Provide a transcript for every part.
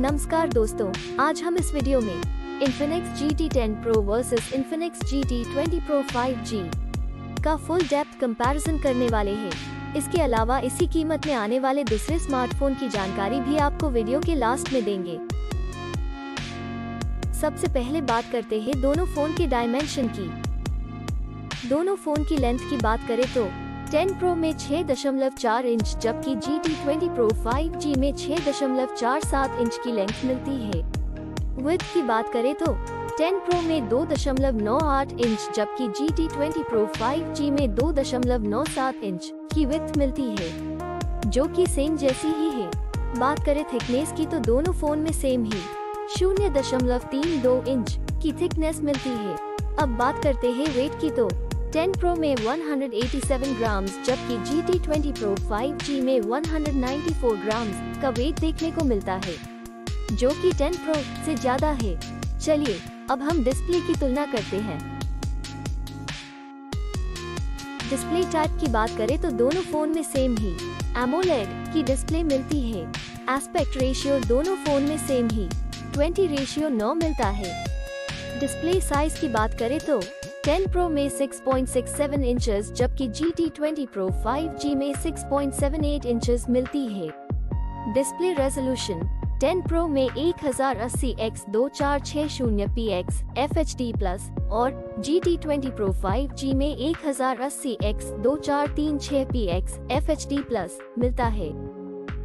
नमस्कार दोस्तों, आज हम इस वीडियो में Infinix GT10 Pro versus Infinix GT20 Pro 5G का फुल डेप्थ कंपैरिजन करने वाले हैं। इसके अलावा इसी कीमत में आने वाले दूसरे स्मार्टफ़ोन की जानकारी भी आपको वीडियो के लास्ट में देंगे सबसे पहले बात करते हैं दोनों फ़ोन के डायमेंशन की दोनों फ़ोन की लेंथ की बात करें तो 10 Pro में 6.4 इंच, जबकि GT20 Pro 5G में 6.47 इंच की लेंथ मिलती है। विथ की बात करें तो 10 Pro में 2.98 इंच, जबकि GT20 Pro 5G में 2.97 इंच की विथ मिलती है, जो कि सेम जैसी ही है। बात करें थिकनेस की तो दोनों फ़ोन में सेम ही, शून्य दशमलव तीन दो इंच की थिकनेस मिलती है। अब बात करते हैं वेट की तो 10 Pro में 187 ग्राम्स जबकि GT20 Pro 5G में 194 ग्राम्स का वेट देखने को मिलता है, जो कि 10 Pro से ज़्यादा है। चलिए, अब हम डिस्प्ले की तुलना करते हैं। डिस्प्ले टाइप की बात करें तो दोनों फ़ोन में सेम ही। एमोलेड की डिस्प्ले मिलती है। एस्पेक्ट रेशियो दोनों फ़ोन में सेम ही। 20 रेशियो 9 मिलता है। डिस्प्ले साइज़ की बात करें तो 10 Pro में 6.67 इंचेस जबकि GT20 Pro 5G में 6.78 इंचेस मिलती है। डिस्प्ले रेजोल्यूशन 10 Pro में 1080 x 2460 px FHD प्लस और GT20 Pro 5G में 1080 x 2436 px FHD प्लस मिलता है।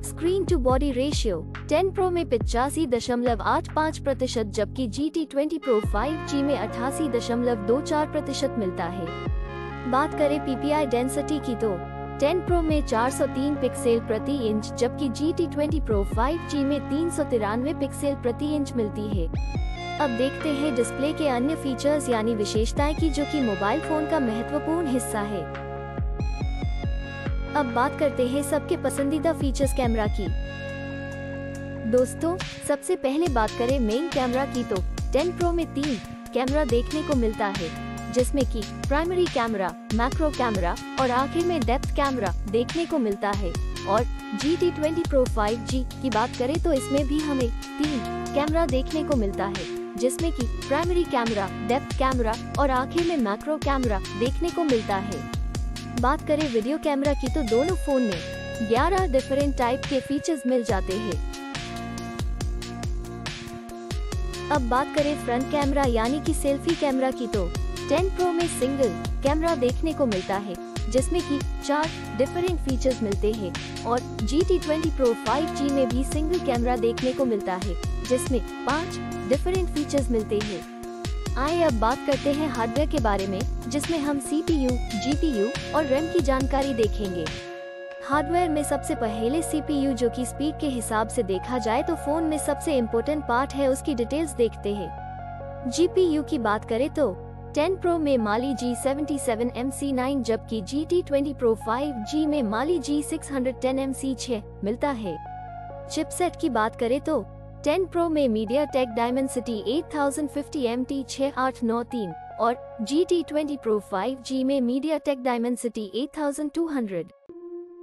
Screen to body ratio 10 pro में पिचासी दशमलव आठ पाँच प्रतिशत, जबकि G T twenty pro five G में अठासी दशमलव दो चार प्रतिशत मिलता है। बात करें पीपीआई डेंसिटी की तो 10 प्रो में 403 पिक्सल प्रति इंच, जबकि G T twenty pro five G में तीन सौ तिरानवे पिक्सल प्रति इंच मिलती है। अब देखते हैं डिस्प्ले के अन्य फीचर्स यानी विशेषताएँ की, जो कि मोबाइल फ़ोन का महत्वपूर्ण हिस्सा है। अब बात करते हैं सबके पसंदीदा फीचर्स कैमरा की। दोस्तों, सबसे पहले बात करें मेन कैमरा की तो 10 प्रो में तीन कैमरा देखने को मिलता है, जिसमें कि प्राइमरी कैमरा मैक्रो कैमरा और आखिर में डेप्थ कैमरा देखने को मिलता है। और G T twenty pro five G की बात करें तो इसमें भी हमें तीन कैमरा देखने को मिलता है, जिसमें कि प्राइमरी कैमरा डेप्थ कैमरा और आखिर में मैक्रो कैमरा देखने को मिलता है। बात करें वीडियो कैमरा की तो दोनों फ़ोन में 11 डिफरेंट टाइप के फीचर्स मिल जाते हैं। अब बात करें फ्रंट कैमरा यानी कि सेल्फी कैमरा की तो 10 प्रो में सिंगल कैमरा देखने को मिलता है, जिसमें कि चार डिफरेंट फीचर्स मिलते हैं और GT20 Pro 5G में भी सिंगल कैमरा देखने को मिलता है, जिसमें पाँच डिफरेंट फीचर्स मिलते हैं। आइए अब बात करते हैं हार्डवेयर के बारे में जिसमें हम CPU, GPU और रैम की जानकारी देखेंगे। हार्डवेयर में सबसे पहले CPU जो कि स्पीड के हिसाब से देखा जाए तो फ़ोन में सबसे इम्पोर्टेंट पार्ट है उसकी डिटेल्स देखते हैं। GPU की बात करें तो 10 Pro में माली G77 MC9 जबकि GT20 Pro 5G में माली G610 MC6 मिलता है। चिपसेट की बात करें तो 10 प्रो में MediaTek Dimensity 8050 MT 6893 और G T twenty pro five G में MediaTek Dimensity 8200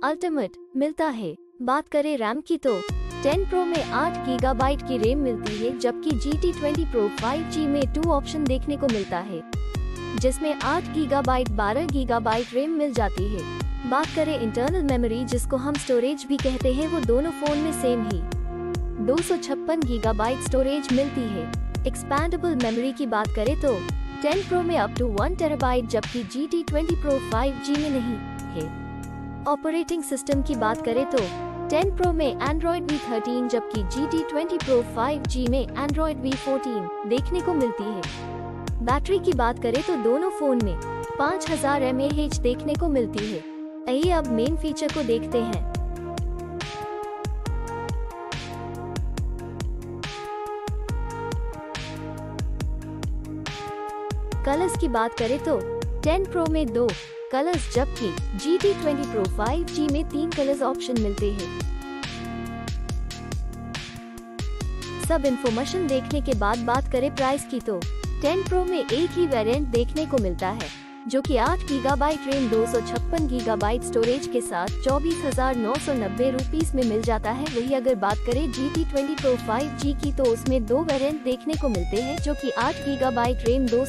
अल्टीमेट मिलता है। बात करें रैम की तो। 10 प्रो में 8 गीगाबाइट की रैम मिलती है, जबकि G T twenty Pro five G में टू ऑप्शन देखने को मिलता है। जिसमें 8 गीगाबाइट 12 गीगाबाइट रैम मिल जाती है। बात करें इंटरनल मेमोरी जिसको हम स्टोरेज भी कहते हैं, वो दोनों फ़ोन में सेम ही। दो गीगाबाइट स्टोरेज मिलती है। एक्सपैंडेबल मेमोरी की बात करें तो 10 Pro में अप टू 1 टेराबाइट जबकि जी GT20 Pro 5G में नहीं है। ऑपरेटिंग सिस्टम की बात करें तो 10 Pro में Android V13 जबकि GT20 Pro 5G में Android V14 देखने को मिलती है। बैटरी की बात करें तो दोनों फ़ोन में 5000 mAh देखने को मिलती है। आइए अब मेन फीचर को देखते हैं। कलर्स की बात करें तो 10 प्रो में दो कलर्स, जबकि GT20 Pro 5G में तीन कलर्स ऑप्शन मिलते हैं। सब इन्फॉर्मेशन देखने के बाद बात करें प्राइस की तो 10 प्रो में एक ही वेरिएंट देखने को मिलता है। जो कि 8 गीगाबाइट रैम, दो गीगाबाइट स्टोरेज के साथ चौबीस हज़ार नौ सौ नब्बे रूपीज में मिल जाता है। वही अगर बात करें G T twenty Pro five G की तो उसमें दो वेरिएंट देखने को मिलते हैं, जो कि 8 गीगाबाइट रैम, दो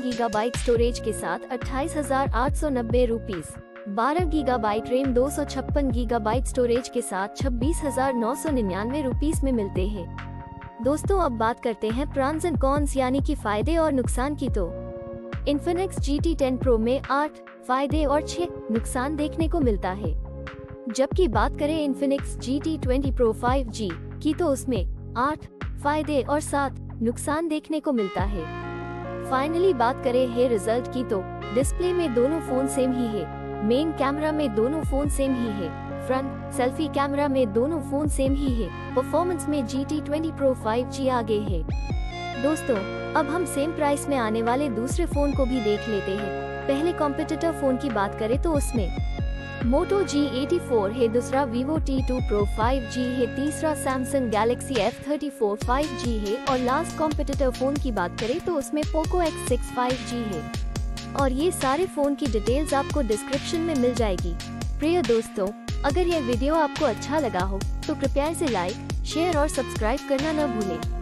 गीगाबाइट स्टोरेज के साथ अट्ठाईस हज़ार आठ सौ नब्बे रूपीज बारह गीगा बाइट रैम, दो सौ छप्पन गीगा बाइट स्टोरेज के साथ छब्बीस हज़ार नौ सौ निन्यानवे रूपीज में मिलते हैं। दोस्तों, अब बात करते हैं प्रॉन्स एंड कॉन्स, यानी कि फ़ायदे और नुकसान की तो। Infinix G T ten Pro में आठ फ़ायदे और छह नुकसान देखने को मिलता है। जबकि बात करें Infinix G T twenty Pro five G की तो उसमें आठ फ़ायदे और सात नुकसान देखने को मिलता है। फाइनली बात करें है रिज़ल्ट की तो डिस्प्ले में दोनों फ़ोन सेम ही है। मेन कैमरा में दोनों फ़ोन सेम ही है। फ्रंट सेल्फी कैमरा में दोनों फ़ोन सेम ही है। परफॉर्मेंस में G T twenty Pro five G आगे है। दोस्तों, अब हम सेम प्राइस में आने वाले दूसरे फ़ोन को भी देख लेते हैं। पहले कॉम्पिटिटर फ़ोन की बात करें तो उसमें मोटो जी एटी फोर है, दूसरा टू प्रो फाइव जी है, तीसरा थर्टी फोर फाइव जी है और लास्ट कॉम्पिटिटर फ़ोन की बात करें तो उसमें सिक्स फाइव जी है। और ये सारे फ़ोन की डिटेल्स आपको डिस्क्रिप्शन में मिल जाएगी। प्रिय दोस्तों, अगर यह वीडियो आपको अच्छा लगा हो तो कृपया इसे लाइक शेयर और सब्सक्राइब करना न भूलें।